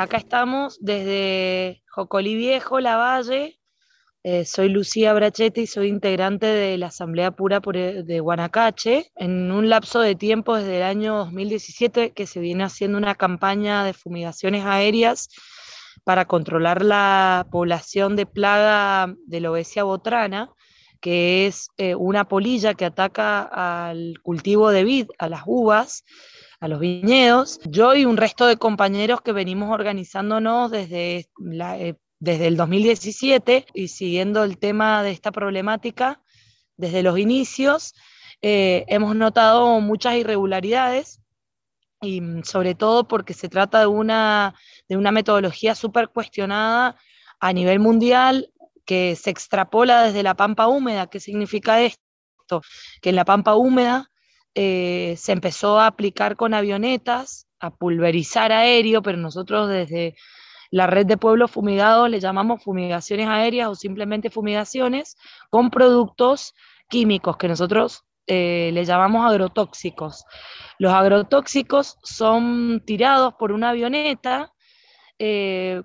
Acá estamos desde Jocolí Viejo, La Valle. Eh, soy Lucía Brachetti y soy integrante de la Asamblea Pura de Guanacache. En un lapso de tiempo desde el año 2017 que se viene haciendo una campaña de fumigaciones aéreas para controlar la población de plaga de la obesia botrana, que es eh, una polilla que ataca al cultivo de vid, a las uvas, a los viñedos. Yo y un resto de compañeros que venimos organizándonos desde, eh, desde el 2017 y siguiendo el tema de esta problemática desde los inicios, eh, hemos notado muchas irregularidades y mm, sobre todo porque se trata de una, de una metodología súper cuestionada a nivel mundial que se extrapola desde la pampa húmeda. ¿Qué significa esto? Que en la pampa húmeda eh, se empezó a aplicar con avionetas, a pulverizar aéreo, pero nosotros desde la red de pueblos fumigados le llamamos fumigaciones aéreas o simplemente fumigaciones con productos químicos que nosotros eh, le llamamos agrotóxicos. Los agrotóxicos son tirados por una avioneta, eh,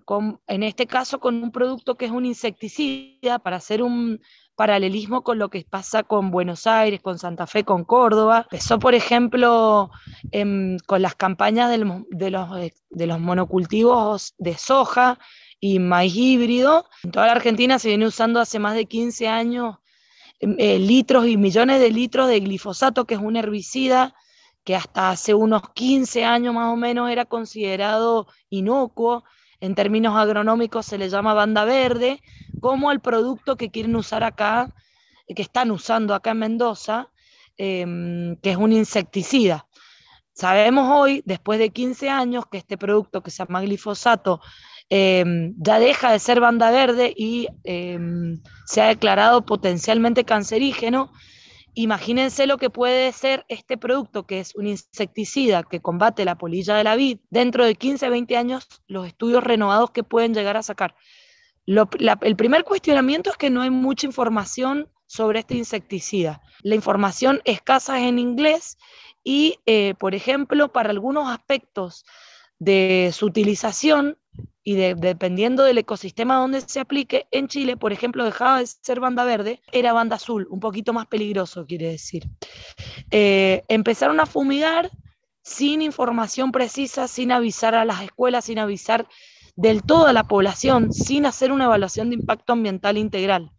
en este caso con un producto que es un insecticida para hacer un, paralelismo con lo que pasa con Buenos Aires, con Santa Fe, con Córdoba. Empezó, por ejemplo, con las campañas de, los, eh, de los monocultivos de soja y maíz híbrido. En toda la Argentina se viene usando hace más de 15 años em, eh, litros y millones de litros de glifosato, que es un herbicida que hasta hace unos 15 años más o menos era considerado inocuo en términos agronómicos se le llama banda verde, como el producto que quieren usar acá, que están usando acá en Mendoza, em, que es un insecticida. Sabemos hoy, después de 15 años, que este producto que se llama glifosato em, ya deja de ser banda verde y em, se ha declarado potencialmente cancerígeno Imagínense lo que puede ser este producto, que es un insecticida que combate la polilla de la vid, dentro de 15, 20 años, los estudios renovados que pueden llegar a sacar. el primer cuestionamiento es que no hay mucha información sobre este insecticida. La información escasa es en inglés y, eh, por ejemplo, para algunos aspectos de su utilización, y dependiendo del ecosistema donde se aplique, en Chile, por ejemplo, dejaba de ser banda verde, era banda azul, un poquito más peligroso, quiere decir. Eh, empezaron a fumigar sin información precisa, sin avisar a las escuelas, sin avisar del todo a la población, sin hacer una evaluación de impacto ambiental integral.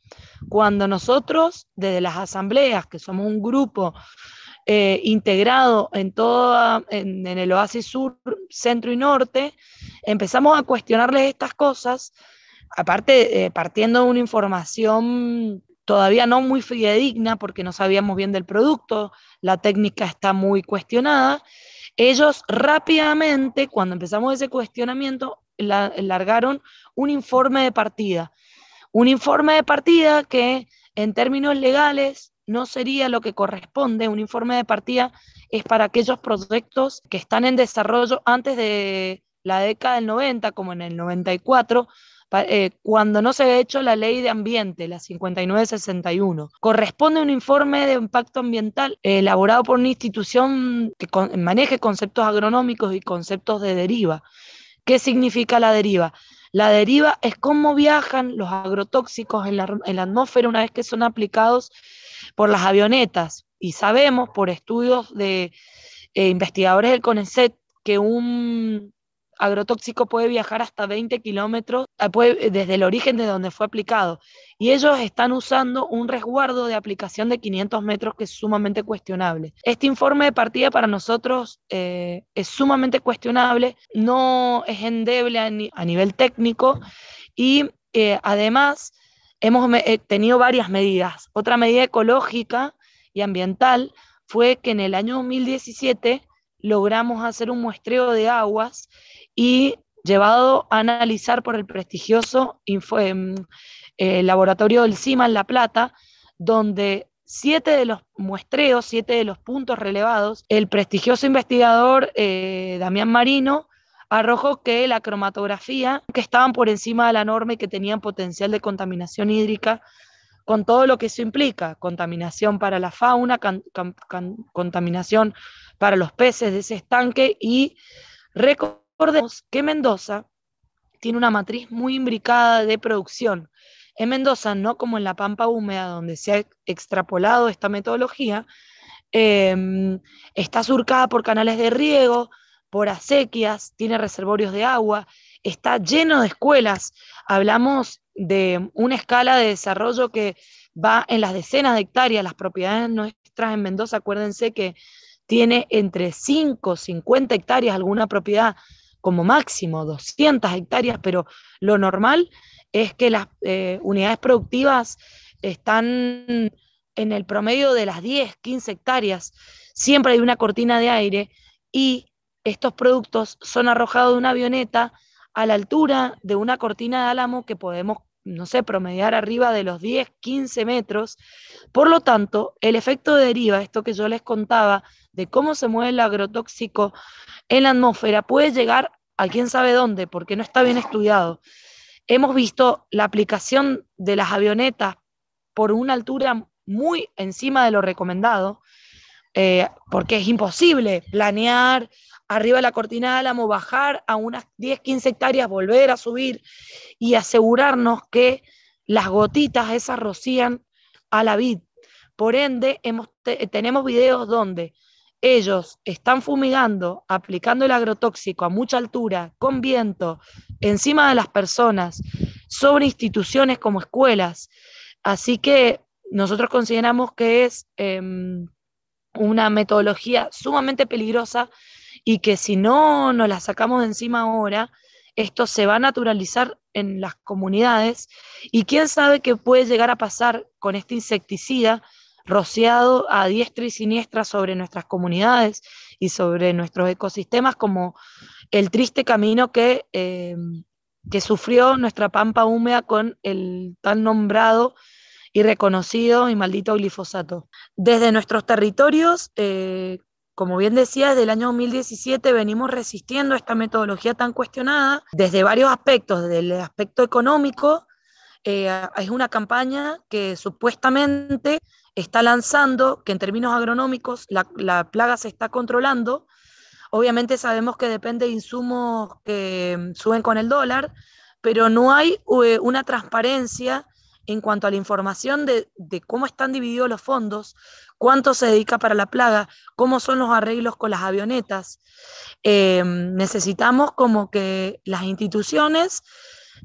Cuando nosotros, desde las asambleas, que somos un grupo eh, integrado en, toda, en, el oasis sur, centro y norte, empezamos a cuestionarles estas cosas, aparte eh, partiendo de una información todavía no muy fidedigna porque no sabíamos bien del producto, la técnica está muy cuestionada. Ellos rápidamente, cuando empezamos ese cuestionamiento, largaron un informe de partida. Un informe de partida que en términos legales no sería lo que corresponde. Un informe de partida es para aquellos proyectos que están en desarrollo antes de la década del 90, como en el 94, eh, cuando no se ha hecho la ley de ambiente, la 5961. Corresponde un informe de impacto ambiental elaborado por una institución que maneje conceptos agronómicos y conceptos de deriva. ¿Qué significa la deriva? La deriva es cómo viajan los agrotóxicos en la, en la atmósfera una vez que son aplicados por las avionetas. Y sabemos por estudios de eh, investigadores del CONECET que un agrotóxico puede viajar hasta 20 kilómetros eh, desde el origen de donde fue aplicado. Y ellos están usando un resguardo de aplicación de 500 metros que es sumamente cuestionable. Este informe de partida para nosotros eh, es sumamente cuestionable, no es endeble a, nivel técnico y además hemos eh, tenido varias medidas. Otra medida ecológica y ambiental fue que en el año 2017 logramos hacer un muestreo de aguas y llevado a analizar por el prestigioso em, eh, laboratorio del CIMA en La Plata, donde siete de los muestreos, siete de los puntos relevados, el prestigioso investigador eh, Damián Marino arrojó que la cromatografía, que estaban por encima de la norma y que tenían potencial de contaminación hídrica, con todo lo que eso implica, contaminación para la fauna, contaminación para los peces de ese estanque y recordemos que Mendoza tiene una matriz muy imbricada de producción. En Mendoza, no como en la Pampa Húmeda, donde se ha extrapolado esta metodología, em, está surcada por canales de riego, por acequias, tiene reservorios de agua, está lleno de escuelas. Hablamos de una escala de desarrollo que va en las decenas de hectáreas. Las propiedades nuestras en Mendoza, acuérdense que tiene entre 5, 50 hectáreas alguna propiedad como máximo 200 hectáreas, pero lo normal es que las eh, unidades productivas están en el promedio de las 10, 15 hectáreas. Siempre hay una cortina de aire y estos productos son arrojados de una avioneta a la altura de una cortina de álamo que podemos, no sé, promediar arriba de los 10, 15 metros. Por lo tanto, el efecto de deriva, esto que yo les contaba, de cómo se mueve el agrotóxico en la atmósfera, puede llegar a quién sabe dónde, porque no está bien estudiado. Hemos visto la aplicación de las avionetas por una altura muy encima de lo recomendado, eh, porque es imposible planear arriba de la cortina de álamo, bajar a unas 10, 15 hectáreas, volver a subir y asegurarnos que las gotitas esas rocían a la vid. Por ende, hemos, tenemos videos donde ellos están fumigando, aplicando el agrotóxico a mucha altura, con viento, encima de las personas, sobre instituciones como escuelas. Así que nosotros consideramos que es em, una metodología sumamente peligrosa y que si no nos la sacamos de encima ahora, esto se va a naturalizar en las comunidades y quién sabe qué puede llegar a pasar con este insecticida rociado a diestra y siniestra sobre nuestras comunidades y sobre nuestros ecosistemas, como el triste camino que, eh, que sufrió nuestra pampa húmeda con el tan nombrado y reconocido y maldito glifosato. Desde nuestros territorios, eh, como bien decía, desde el año 2017 venimos resistiendo esta metodología tan cuestionada desde varios aspectos, desde el aspecto económico, eh, es una campaña que supuestamente está lanzando, que en términos agronómicos la, plaga se está controlando. Obviamente sabemos que depende de insumos que suben con el dólar, pero no hay eh, una transparencia en cuanto a la información de, cómo están divididos los fondos, cuánto se dedica para la plaga, cómo son los arreglos con las avionetas. Eh, necesitamos como que las instituciones,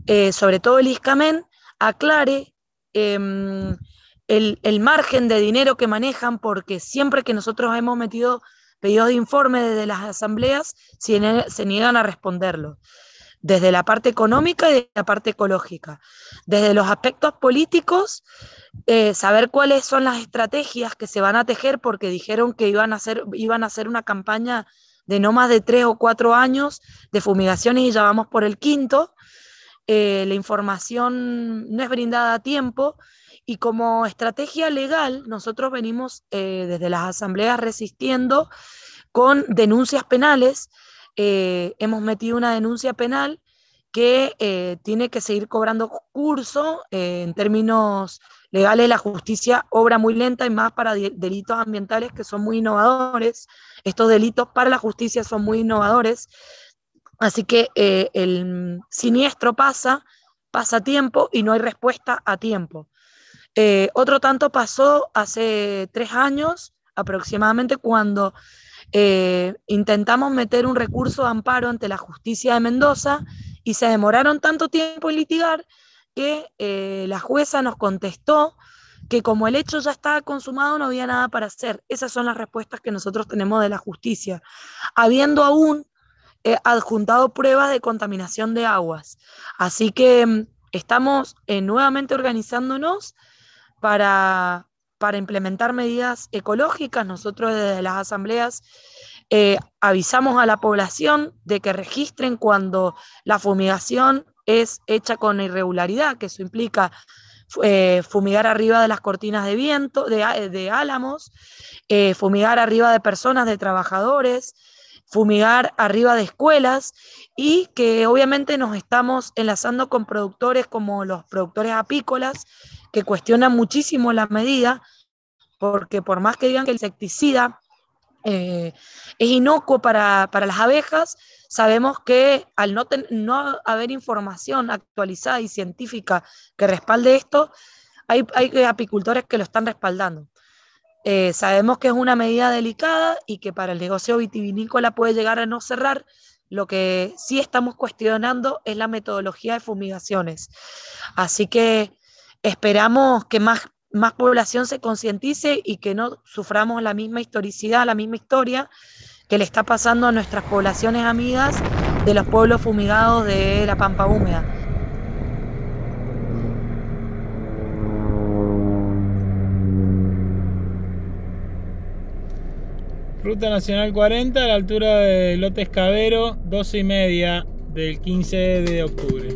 eh, sobre todo el ISCAMEN, aclare em, el, margen de dinero que manejan, porque siempre que nosotros hemos metido pedidos de informe desde las asambleas, se, niegan a responderlo desde la parte económica y de la parte ecológica. Desde los aspectos políticos, eh, saber cuáles son las estrategias que se van a tejer, porque dijeron que iban a hacer, iban a hacer una campaña de no más de tres o cuatro años de fumigaciones y ya vamos por el quinto. Eh, la información no es brindada a tiempo y como estrategia legal, nosotros venimos eh, desde las asambleas resistiendo con denuncias penales. Eh, hemos metido una denuncia penal que eh, tiene que seguir cobrando curso en términos legales. La justicia obra muy lenta y más para delitos ambientales que son muy innovadores. Estos delitos para la justicia son muy innovadores. Así que el siniestro pasa, pasa tiempo y no hay respuesta a tiempo. Eh, otro tanto pasó hace tres años aproximadamente cuando eh, intentamos meter un recurso de amparo ante la justicia de Mendoza y se demoraron tanto tiempo en litigar que eh, la jueza nos contestó que como el hecho ya estaba consumado no había nada para hacer. Esas son las respuestas que nosotros tenemos de la justicia, habiendo aún adjuntado pruebas de contaminación de aguas. Así que mm, estamos nuevamente organizándonos para, implementar medidas ecológicas. Nosotros desde las asambleas eh, avisamos a la población de que registren cuando la fumigación es hecha con irregularidad, que eso implica eh, fumigar arriba de las cortinas de viento, de, álamos, eh, fumigar arriba de personas, de trabajadores, fumigar arriba de escuelas y que obviamente nos estamos enlazando con productores como los productores apícolas que cuestionan muchísimo la medida porque por más que digan que el insecticida eh, es inocuo para, las abejas, sabemos que al no, no haber información actualizada y científica que respalde esto, hay, hay apicultores que lo están respaldando. Eh, sabemos que es una medida delicada y que para el negocio vitivinícola puede llegar a no cerrar. Lo que sí estamos cuestionando es la metodología de fumigaciones. Así que esperamos que más, más población se concientice y que no suframos la misma historicidad, la misma historia que le está pasando a nuestras poblaciones amigas de los pueblos fumigados de la Pampa Húmeda. Ruta Nacional 40 a la altura de Lotes Cabero, 12 y media del 15 de octubre.